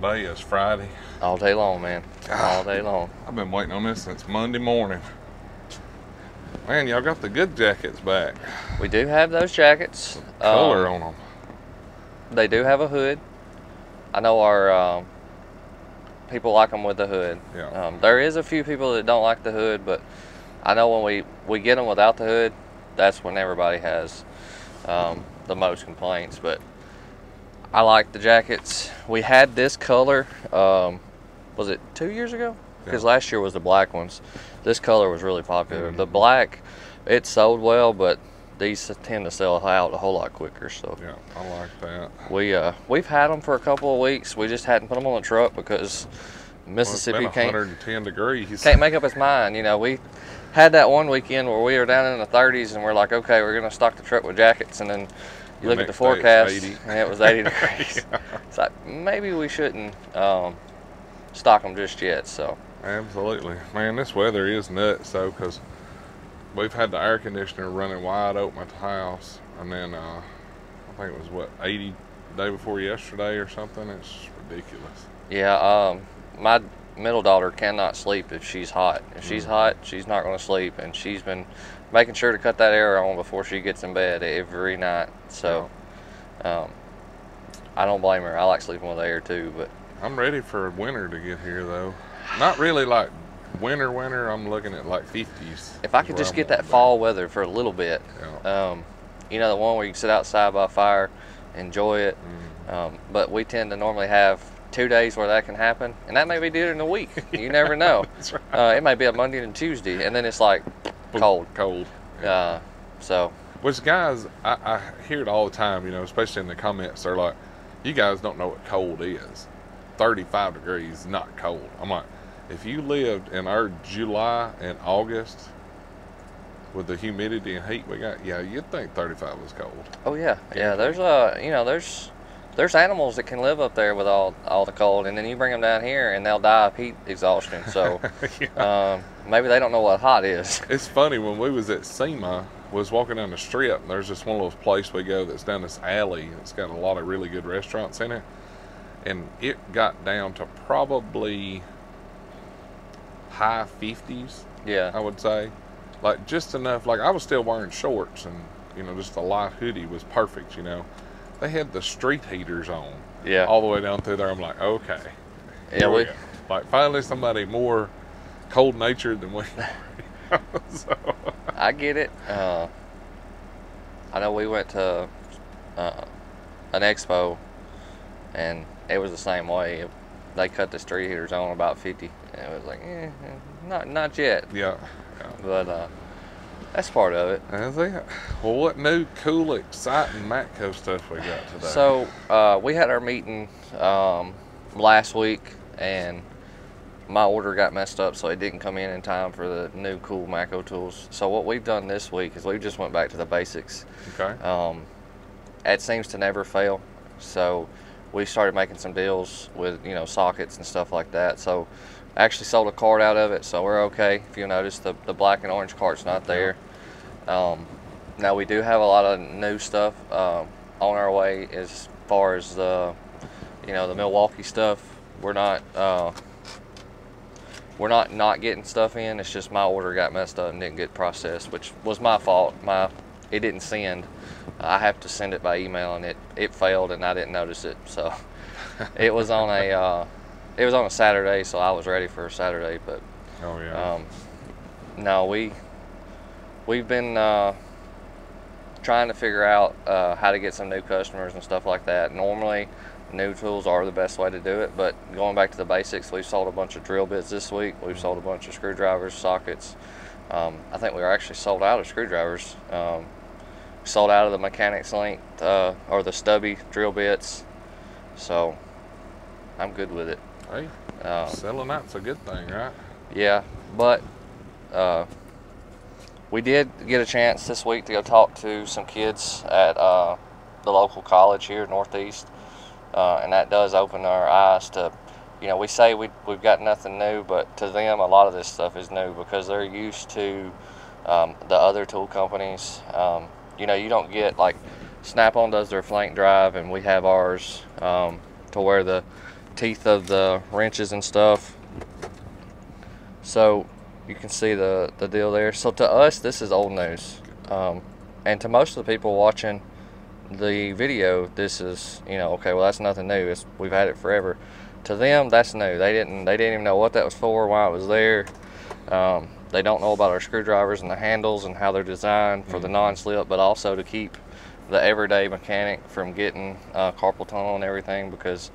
today is Friday. All day long, man. All day long. I've been waiting on this since Monday morning. Man, y'all got the good jackets back. We do have those jackets. Color Um, on them. They do have a hood. I know our um, people like them with the hood. Yeah. Um, there is a few people that don't like the hood, but I know when we, we get them without the hood, that's when everybody has um, the most complaints. But I like the jackets. We had this color. Um, was it two years ago? Because Yeah. last year was the black ones. This color was really popular. Mhm. The black, it sold well, but these tend to sell out a whole lot quicker. So Yeah, I like that. we uh we've had them for a couple of weeks. We just hadn't put them on the truck because Mississippi well, can't 110 degrees. can't make up its mind. You know, we had that one weekend where we were down in the 30s and we're like, okay, we're gonna stock the truck with jackets, and then you look at the next day it's forecast 80. and it was 80 degrees. It's like maybe we shouldn't um, stock them just yet. So Absolutely. Man, this weather is nuts though, because we've had the air conditioner running wide open at the house, and then uh, I think it was what 80 the day before yesterday or something. It's ridiculous. yeah, um, my middle daughter cannot sleep if she's hot. If she's Mhm. hot, she's not gonna sleep, and she's been making sure to cut that air on before she gets in bed every night. So. Um, I don't blame her. I like sleeping with air too, but I'm ready for winter to get here though. Not really like winter, winter. I'm looking at like 50s. if I could just I'm get that fall weather for a little bit, Yeah. um, you know, the one where you can sit outside by a fire, enjoy it. Mhm. Um, but we tend to normally have two days where that can happen, and that may be during the week. You never know. That's right. Uh, it might be a Monday and Tuesday, and then it's like cold. Cold. Uh, so Which guys, I, I hear it all the time, you know, especially in the comments. They're like, you guys don't know what cold is. 35 degrees is not cold. I'm like, if you lived in our July and August with the humidity and heat we got, yeah, you'd think 35 was cold. Oh yeah, yeah. There's uh, you know, there's there's animals that can live up there with all all the cold, and then you bring them down here and they'll die of heat exhaustion. So Yeah. um, maybe they don't know what hot is. It's funny when we was at SEMA, was walking down the strip, and there's just one of those places we go that's down this alley. It's got a lot of really good restaurants in it, and it got down to probably high 50s, Yeah, I would say, like just enough. Like I was still wearing shorts, and you know, just a light hoodie was perfect. You know, they had the street heaters on yeah, all the way down through there. I'm like, okay, yeah. we We. Like finally somebody more cold natured than we. are. so. I get it. Uh, I know we went to uh, an expo, and it was the same way. They cut the street heaters on about 50, and it was like, eh, eh, not not yet, Yeah. yeah. but uh, that's part of it. That's it. Well, what new, cool, exciting Matco stuff we got today? So uh, we had our meeting um, last week, and my order got messed up, so it didn't come in in time for the new cool Matco tools. So what we've done this week is we just went back to the basics. okay. Um, it seems to never fail, so we started making some deals with you know sockets and stuff like that. So I actually sold a card out of it, so we're okay. If you notice, the the black and orange card's not there. Um, now we do have a lot of new stuff um, on our way as far as the you know the Milwaukee stuff. We're not uh, we're not not getting stuff in. It's just my order got messed up and didn't get processed, which was my fault. My it didn't send. I have to send it by email, and it it failed, and I didn't notice it. So it was on a uh, it was on a Saturday, so I was ready for a Saturday, but oh yeah. um, no, we we've been uh, trying to figure out uh, how to get some new customers and stuff like that. Normally, new tools are the best way to do it, but going back to the basics, we've sold a bunch of drill bits this week. We've sold a bunch of screwdrivers, sockets. Um, I think we were actually sold out of screwdrivers. Um, sold out of the mechanics length uh, or the stubby drill bits. So I'm good with it. hey, Um, selling out's a good thing, right? yeah, but uh, we did get a chance this week to go talk to some kids at uh, the local college here, Northeast, uh, and that does open our eyes to, you know, we say we we've got nothing new, but to them a lot of this stuff is new because they're used to um, the other tool companies. Um, you know, you don't get like Snap-on does their flank drive, and we have ours um, to where the teeth of the wrenches and stuff. So you can see the, the deal there. So to us, this is old news. Um, and to most of the people watching the video, this is, you know, okay, well, that's nothing new. It's, we've had it forever. To them, that's new. They didn't, they didn't even know what that was for, why it was there. Um, they don't know about our screwdrivers and the handles and how they're designed for the non-slip, but also to keep the everyday mechanic from getting uh, carpal tunnel and everything because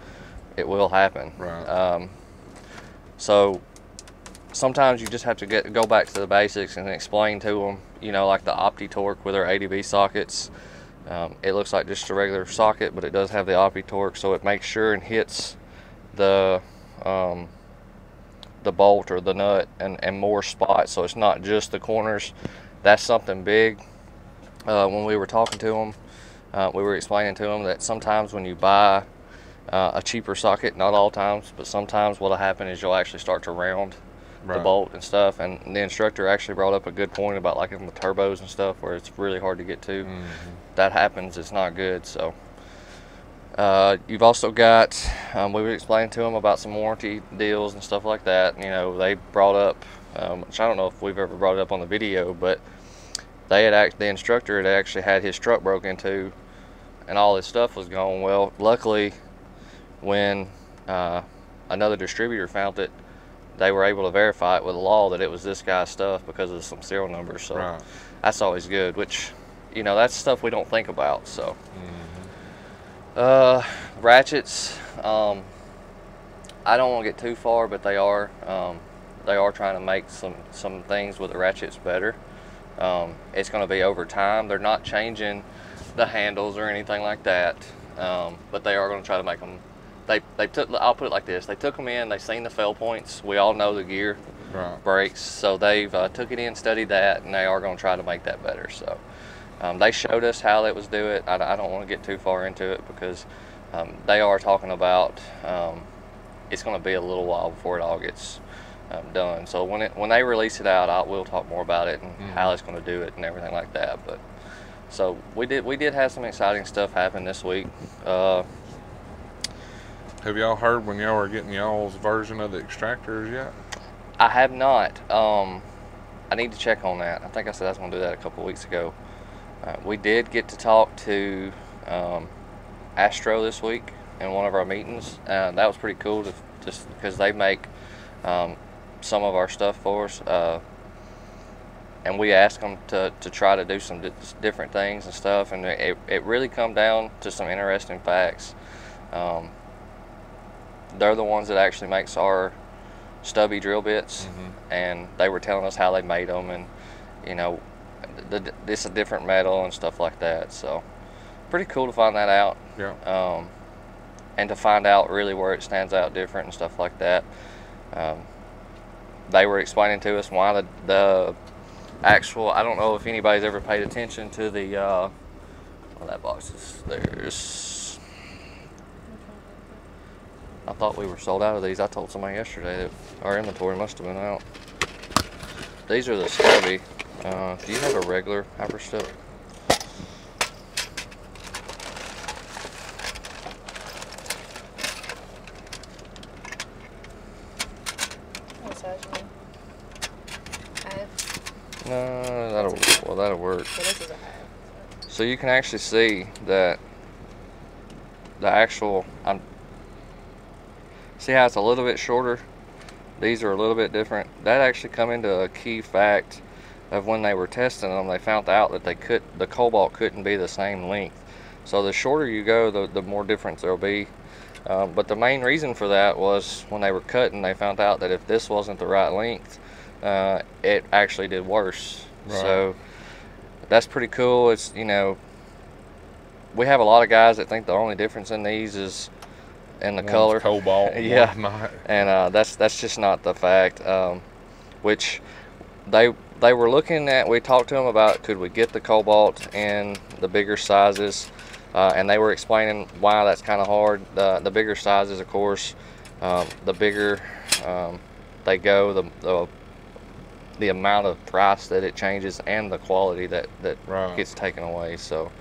it will happen. Right. Um, so sometimes you just have to get go back to the basics and explain to them. You know, like the Opti Torque with our ADB sockets. Um, it looks like just a regular socket, but it does have the Opti Torque, so it makes sure and hits the um, the bolt or the nut and, and more spots. So it's not just the corners. That's something big. Uh, when we were talking to them, uh, we were explaining to them that sometimes when you buy uh, a cheaper socket, not all times, but sometimes what'll happen is you'll actually start to round the bolt and stuff. And the instructor actually brought up a good point about like in the turbos and stuff where it's really hard to get to. Mhm. That happens, it's not good. So uh, you've also got, um, we were explaining to them about some warranty deals and stuff like that. You know, they brought up, um, which I don't know if we've ever brought it up on the video, but they had act, the instructor had actually had his truck broke into, and all his stuff was gone. Well, luckily, when uh, another distributor found it, they were able to verify it with the law that it was this guy's stuff because of some serial numbers. So Right. that's always good. Which, you know, that's stuff we don't think about. So. Mhm. Uh, ratchets. Um, I don't want to get too far, but they are. Um, they are trying to make some some things with the ratchets better. Um, it's going to be over time. They're not changing the handles or anything like that, um, but they are going to try to make them. They they took. I'll put it like this: they took them in. They seen the fail points. We all know the gear Right. breaks, so they've uh, took it in, studied that, and they are going to try to make that better. So um, they showed us how they was do it. I, I don't want to get too far into it because um, they are talking about um, it's going to be a little while before it all gets um, done. So when it when they release it out, I will talk more about it and Mhm. how it's going to do it and everything like that. But so we did we did have some exciting stuff happen this week. Uh, Have y'all heard when y'all are getting y'all's version of the extractors yet? I have not. Um, I need to check on that. I think I said I was going to do that a couple weeks ago. Uh, we did get to talk to um, Astro this week in one of our meetings. Uh, that was pretty cool, to, just because they make um, some of our stuff for us. Uh, and we asked them to, to try to do some di- different things and stuff. And it, it really come down to some interesting facts. Um, they're the ones that actually makes our stubby drill bits, Mhm. and they were telling us how they made them, and you know, the, the, this a different metal and stuff like that. So, pretty cool to find that out, Yeah. um, and to find out really where it stands out different and stuff like that. Um, they were explaining to us why the, the actual. I don't know if anybody's ever paid attention to the. Uh, well, that box is there's. I thought we were sold out of these. I told somebody yesterday that our inventory must have been out. These are the stubby. Uh, do you have a regular HyperStep? What size you need? Half. No, that'll well that'll work. So this is a half. So you can actually see that the actual I'm see how it's a little bit shorter. These are a little bit different. That actually come into a key fact of when they were testing them. They found out that they could the cobalt couldn't be the same length. So the shorter you go, the the more difference there'll be. Um, but the main reason for that was when they were cutting, they found out that if this wasn't the right length, uh, it actually did worse. Right. So that's pretty cool. It's you know, we have a lot of guys that think the only difference in these is in the color, Cobalt. Yeah. and uh, that's that's just not the fact. Um, which they they were looking at. We talked to them about could we get the cobalt in the bigger sizes, uh, and they were explaining why that's kind of hard. The the bigger sizes, of course, um, the bigger um, they go, the, the the amount of price that it changes and the quality that that Right. gets taken away. So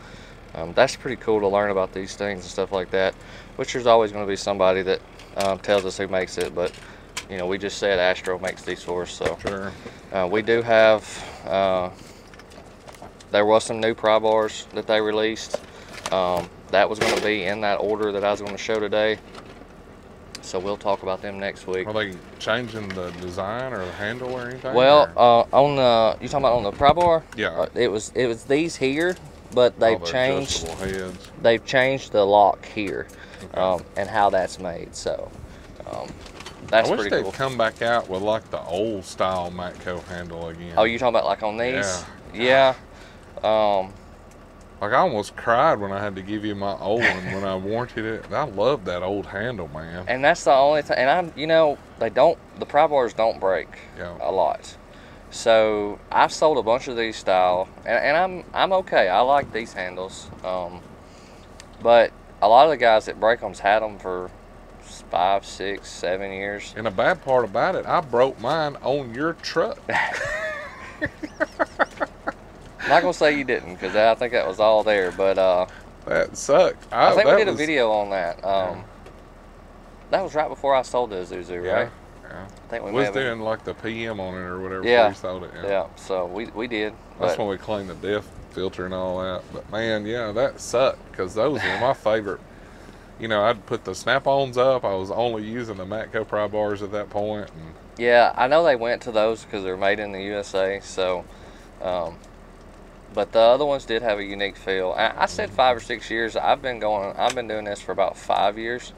um, that's pretty cool to learn about these things and stuff like that. Which there's always going to be somebody that um, tells us who makes it, but you know we just said Astro makes these for us. So Sure. uh, we do have. Uh, there was some new pry bars that they released. Um, that was going to be in that order that I was going to show today. So we'll talk about them next week. Are they changing the design or the handle or anything? Well, uh, on the you talking about on the pry bar? Yeah. Uh, it was it was these here, but they've the changed they've changed the lock here, Okay. um, and how that's made. So um, that's I wish they'd cool. come back out with like the old style Matco handle again. Oh, you talking about like on these? Yeah. Um, Like I almost cried when I had to give you my old one when I warranted it. I love that old handle, man. and that's the only thing. And I'm, you know, they don't. The pry bars don't break Yeah. a lot. So I've sold a bunch of these style, and, and I'm I'm okay. I like these handles. Um, but a lot of the guys that break them's had them for five, six, seven years. And the bad part about it, I broke mine on your truck. I'm not gonna say you didn't, because I think that was all there. But uh, That sucked. I think we did a video on that. Um, Yeah. That was right before I sold the Isuzu, Yeah. right? Yeah. Think we was doing like the PM on it or whatever. Yeah. We sold it. Yeah, so we, we did. That's when we cleaned the diff filter and all that. But man, yeah, that sucked because those were my favorite. You know, I'd put the snap-ons up. I was only using the Matco pry bars at that point, and yeah, I know they went to those because they're made in the USA. So, um, but the other ones did have a unique feel. I, I said five or six years. I've been going. I've been doing this for about five years.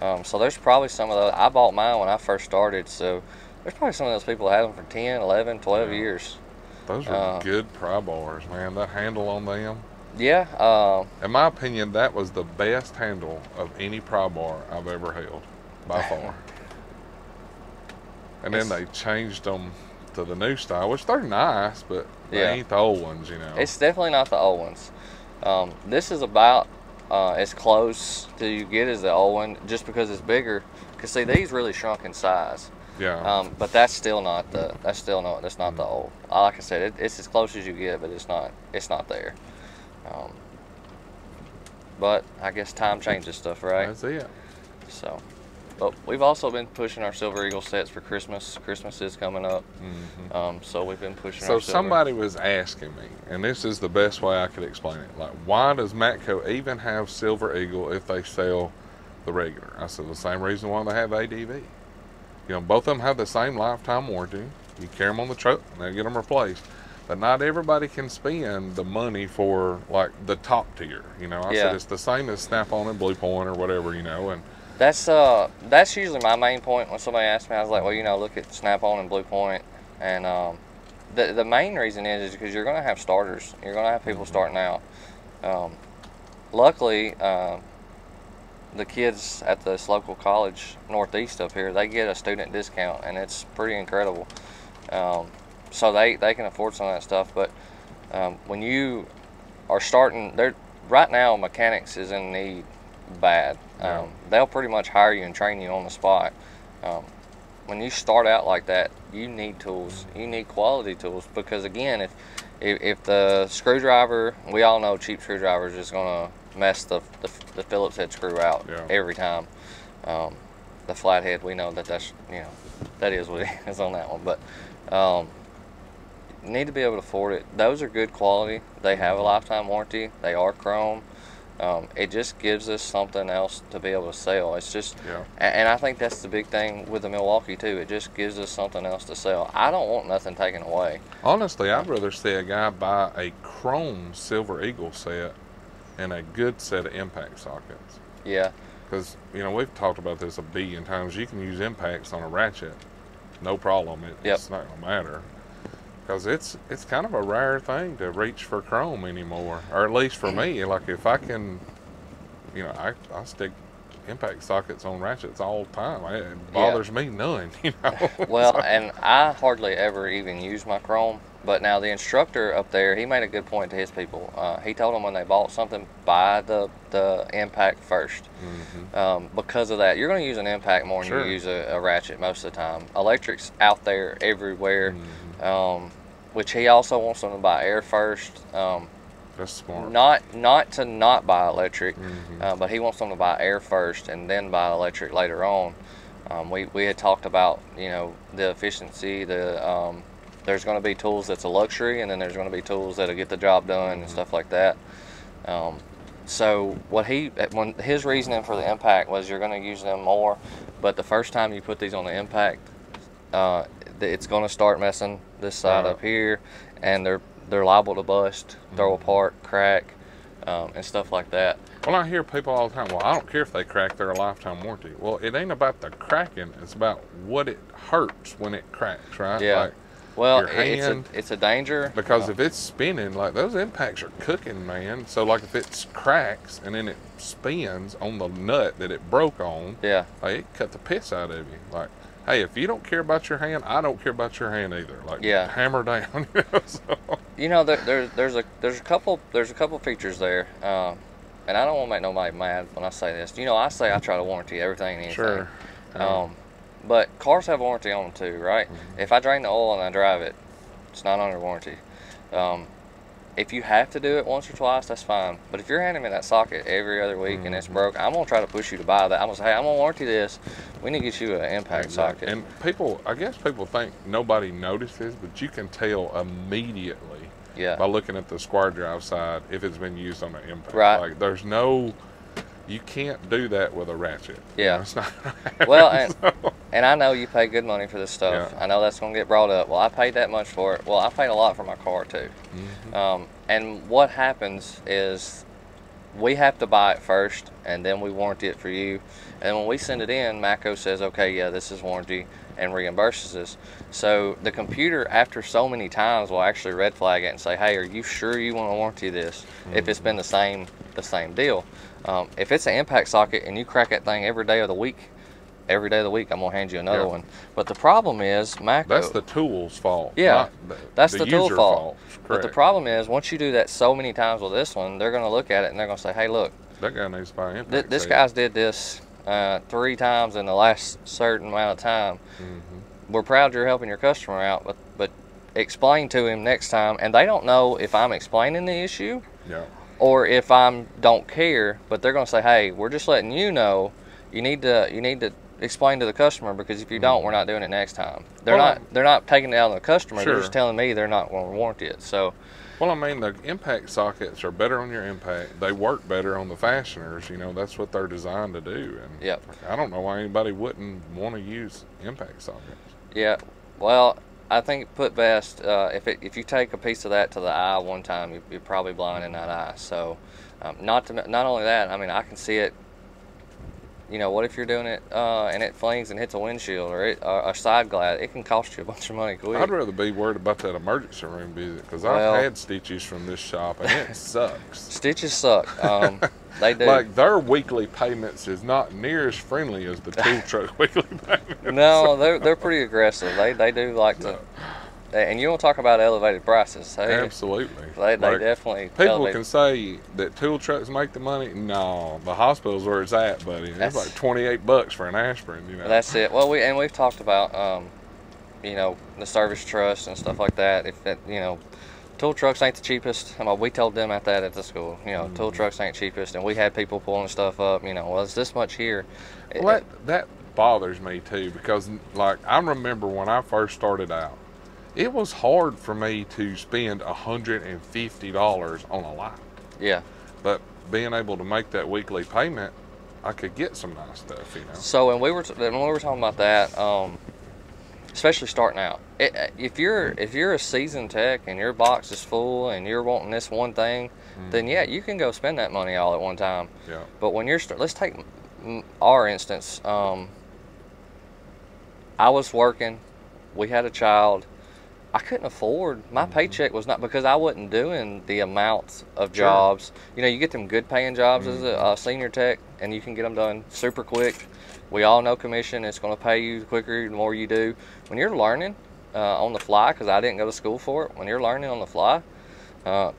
Um, so there's probably some of those. I bought mine when I first started. So there's probably some of those people that had them for 10, 11, 12 Yeah. years. those are Uh, good pry bars, man. That handle on them. Yeah. Um, In my opinion, that was the best handle of any pry bar I've ever held, by far. And then they changed them to the new style, which they're nice, but they Yeah. ain't the old ones, you know. It's definitely not the old ones. Um, this is about uh, as close to you get as the old one, just because it's bigger. Cause see, these really shrunk in size. yeah. Um, but that's still not the. That's still not. That's not the old. uh, Like I said, it, it's as close as you get, but it's not. It's not there. Um, but I guess time changes stuff, right? That's it. So, but we've also been pushing our Silver Eagle sets for Christmas. Christmas is coming up, Mhm. um, so we've been pushing. So somebody was asking me, and this is the best way I could explain it. Like, why does Matco even have Silver Eagle if they sell the regular? I said the same reason why they have ADV. You know, both of them have the same lifetime warranty. You carry them on the truck, and they get them replaced. But not everybody can spend the money for like the top tier. You know, I Yeah. said it's the same as Snap-on and Blue Point or whatever. You know, and That's uh that's usually my main point when somebody asks me. I was like, well, you know, look at Snap On and Blue Point, and um, the the main reason is is because you're gonna have starters. You're gonna have people starting out. Um, luckily, uh, the kids at this local college northeast up here, they get a student discount, and it's pretty incredible. Um, so they they can afford some of that stuff. But um, when you are starting, they're right now mechanics is in need bad. Um, they'll pretty much hire you and train you on the spot. Um, when you start out like that, you need tools. You need quality tools because again, if if, if the screwdriver, we all know cheap screwdrivers is gonna mess the the, the Phillips head screw out Yeah. every time. Um, the flathead, we know that that's you know that is what it is on that one, but um, need to be able to afford it. Those are good quality. They have a lifetime warranty. They are chrome. Um, it just gives us something else to be able to sell. It's just, yeah. and I think that's the big thing with the Milwaukee too. It just gives us something else to sell. I don't want nothing taken away. Honestly, I'd rather see a guy buy a chrome Silver Eagle set and a good set of impact sockets. Yeah, Because, you know, we've talked about this a billion times. You can use impacts on a ratchet, no problem. It, Yep. It's not going to matter. Because it's, it's kind of a rare thing to reach for chrome anymore. Or at least for me. Like, if I can, you know, I, I stick impact sockets on ratchets all the time. It Yeah. bothers me none, you know. Well, So- and I hardly ever even use my Chrome. But now the instructor up there, he made a good point to his people. Uh, he told them when they bought something, buy the the impact first. Mhm. Um, because of that, you're going to use an impact more than Sure. you use a, a ratchet most of the time. Electric's out there everywhere, Mhm. um, which he also wants them to buy air first. Um, That's smart. Not not to not buy electric, Mhm. uh, but he wants them to buy air first and then buy electric later on. Um, we we had talked about you know the efficiency. The um, there's going to be tools that's a luxury, and then there's going to be tools that'll get the job done and stuff like that. Um, so what he when his reasoning for the impact was you're going to use them more, but the first time you put these on the impact, uh, it's going to start messing this side Right. up here, and they're they're liable to bust, throw Mhm. apart, crack, um, and stuff like that. Well, I hear people all the time. Well, I don't care if they crack their lifetime warranty. Well, it ain't about the cracking. It's about what it hurts when it cracks, right? Yeah. Like, Well, Your it's a it's a danger because uh, if it's spinning, like those impacts are cooking, man. So like if it cracks and then it spins on the nut that it broke on, yeah, like it cut the piss out of you. Like, hey, if you don't care about your hand, I don't care about your hand either. Like, Yeah. hammer down. You know, so, you know there, there there's a there's a couple there's a couple features there, um, and I don't want to make nobody mad when I say this. You know, I say I try to warranty everything and anything. sure. Um, but cars have warranty on them too, right? Mhm. If I drain the oil and I drive it, it's not under warranty. Um, if you have to do it once or twice, that's fine. But if you're handing me that socket every other week and it's Mhm. broke, I'm gonna try to push you to buy that. I'm gonna say, hey, I'm gonna warranty this. We need to get you an impact Exactly. socket. And people, I guess people think nobody notices, but you can tell immediately yeah. by looking at the square drive side if it's been used on an impact. Right. Like there's no, you can't do that with a ratchet. You Yeah. know, it's not Well, and- so- And I know you pay good money for this stuff. Yeah. I know that's going to get brought up. Well, I paid that much for it. Well, I paid a lot for my car too. Mhm. Um, and what happens is we have to buy it first, and then we warranty it for you. And when we send it in, Matco says, "Okay, yeah, this is warranty," and reimburses us. So the computer, after so many times, will actually red flag it and say, "Hey, are you sure you want to warranty this?" If it's been the same the same deal. Um, if it's an impact socket and you crack that thing every day of the week, every day of the week, I'm gonna hand you another Yeah. one. But the problem is, Matco. That's the tool's fault. Yeah, the, that's the tool user fault. But the problem is, once you do that so many times with this one, they're going to look at it and they're going to say, "Hey, look, that guy needs to buy th- this guy's did this uh, three times in the last certain amount of time. Mhm. We're proud you're helping your customer out, but but explain to him next time." And they don't know if I'm explaining the issue Yeah. or if I'm don't care, but they're going to say, "Hey, we're just letting you know. You need to you need to." Explain to the customer because if you don't, we're not doing it next time. They're Well, not. They're not taking it out on the customer. They're just telling me they're not going to warranty it. So, Well, I mean, the impact sockets are better on your impact. They work better on the fasteners. You know, that's what they're designed to do. And Yep. I don't know why anybody wouldn't want to use impact sockets. Yeah, well, I think put best uh, if it, if you take a piece of that to the eye one time, you, you're probably blind in that eye. So, um, not to not only that, I mean, I can see it. You know, what if you're doing it uh, and it flings and hits a windshield or it, or a side glass? It can cost you a bunch of money quick. I'd rather be worried about that emergency room visit because Well- I've had stitches from this shop and it sucks. Stitches suck. Um, they do. Like their weekly payments is not near as friendly as the tool truck weekly payments. no, they're they're pretty aggressive. They they do like to. And you want to talk about elevated prices? They, Absolutely. They, they Like, definitely People can say that tool trucks make the money. No, the hospital's where it's at, buddy. It's That's- like twenty eight bucks for an aspirin. You know. That's it. Well, we and we've talked about, um, you know, the service trust and stuff like that. If that, you know, tool trucks ain't the cheapest. I mean, we told them at that at the school. You know, tool Mhm. trucks ain't cheapest, and we had people pulling stuff up. You know, well, it's this much here. It- Well, that, that bothers me too because, like, I remember when I first started out, it was hard for me to spend hundred and fifty dollars on a light, yeah. but being able to make that weekly payment, I could get some nice stuff. You know. So when we were t- when we were talking about that, um, especially starting out, it, if you're if you're a seasoned tech and your box is full and you're wanting this one thing, then yeah, you can go spend that money all at one time. Yeah. But when you're, let's take mm, our instance. Um, I was working. We had a child. I couldn't afford. My Mhm. paycheck was not because I wasn't doing the amounts of Sure. jobs. You know, you get them good paying jobs as a, senior tech, and you can get them done super quick. We all know commission. It's going to pay you quicker the more you do. When you're learning uh, on the fly, because I didn't go to school for it. When you're learning on the fly, uh,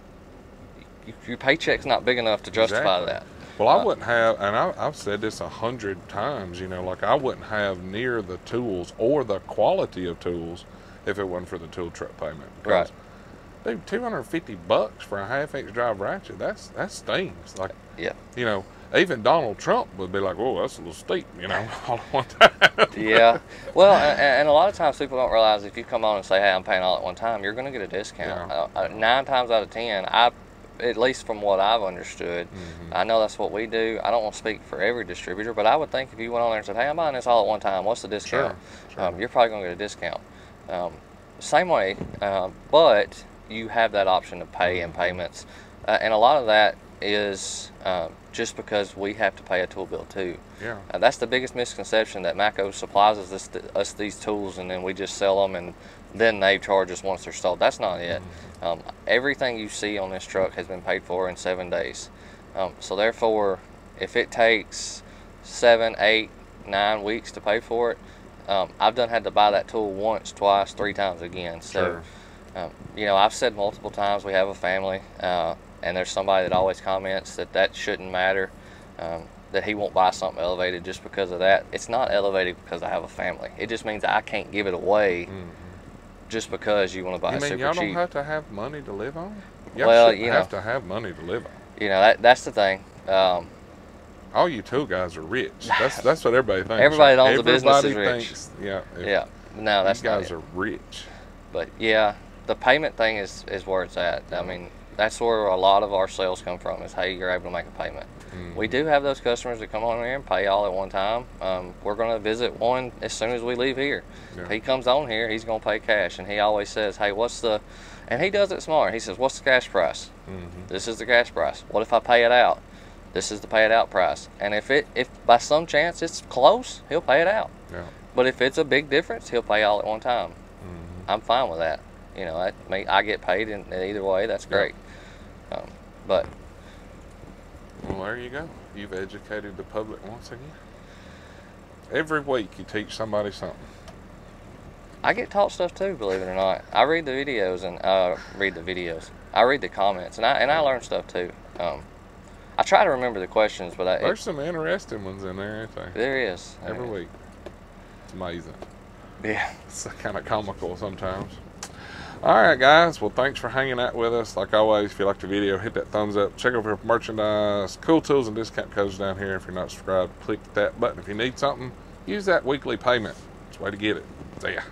your paycheck's not big enough to justify Exactly. that. Well, I Uh, wouldn't have, and I, I've said this a hundred times. You know, like I wouldn't have near the tools or the quality of tools if it wasn't for the tool truck payment. Right. dude, two hundred fifty bucks for a half inch drive ratchet. That's that stings. Like, Yeah. you know, even Donald Trump would be like, "Oh, that's a little steep," you know, all at one time. yeah. Well, and, and a lot of times people don't realize if you come on and say, "Hey, I'm paying all at one time," you're going to get a discount. Yeah. Uh, uh, nine times out of ten, I, at least from what I've understood, Mhm. I know that's what we do. I don't want to speak for every distributor, but I would think if you went on there and said, "Hey, I'm buying this all at one time. What's the discount?" Sure, sure. Um, you're probably going to get a discount. Um, same way, uh, but you have that option to pay in payments, uh, and a lot of that is um, just because we have to pay a tool bill too. Yeah. Uh, that's the biggest misconception that Matco supplies us, this, us these tools and then we just sell them and then they charge us once they're sold. That's not it. Um, everything you see on this truck has been paid for in seven days. Um, so therefore, if it takes seven, eight, nine weeks to pay for it, um, I've done had to buy that tool once, twice, three times again. So, Sure. um, you know, I've said multiple times we have a family, uh, and there's somebody that always comments that that shouldn't matter, um, that he won't buy something elevated just because of that. It's not elevated because I have a family. It just means I can't give it away Mhm. just because you want to buy You it mean super y'all cheap. don't have to have money to live on? Y'all Well, you have know. to have money to live on. you know, that that's the thing. Um, All you tool guys are rich. That's that's what everybody thinks. Everybody that owns a business is rich. thinks- yeah. yeah, no, that's you guys are rich. But yeah, the payment thing is is where it's at. I mean, that's where a lot of our sales come from. Is hey, you're able to make a payment. Mhm. We do have those customers that come on here and pay all at one time. Um, we're going to visit one as soon as we leave here. Yeah. If he comes on here, he's going to pay cash, and he always says, "Hey, what's the?" And he does it smart. He says, "What's the cash price?" Mhm. This is the cash price. What if I pay it out? This is the pay it out price. And if it if by some chance it's close, he'll pay it out. Yeah. But if it's a big difference, he'll pay all at one time. Mhm. I'm fine with that. You know, I, me, I get paid in, either way. That's Yeah. great. Um, but Well, there you go. You've educated the public once again. Every week you teach somebody something. I get taught stuff too. Believe it or not, I read the videos and uh, read the videos. I read the comments and I and I learn stuff too. Um, I try to remember the questions, but I, it, There's some interesting ones in there, ain't there? there is Every week. It's amazing. Yeah. It's kind of comical sometimes. All right, guys. Well, thanks for hanging out with us. Like always, if you liked the video, hit that thumbs up. Check out our merchandise, cool tools, and discount codes down here. If you're not subscribed, click that button. If you need something, use that weekly payment. It's the way to get it. See ya.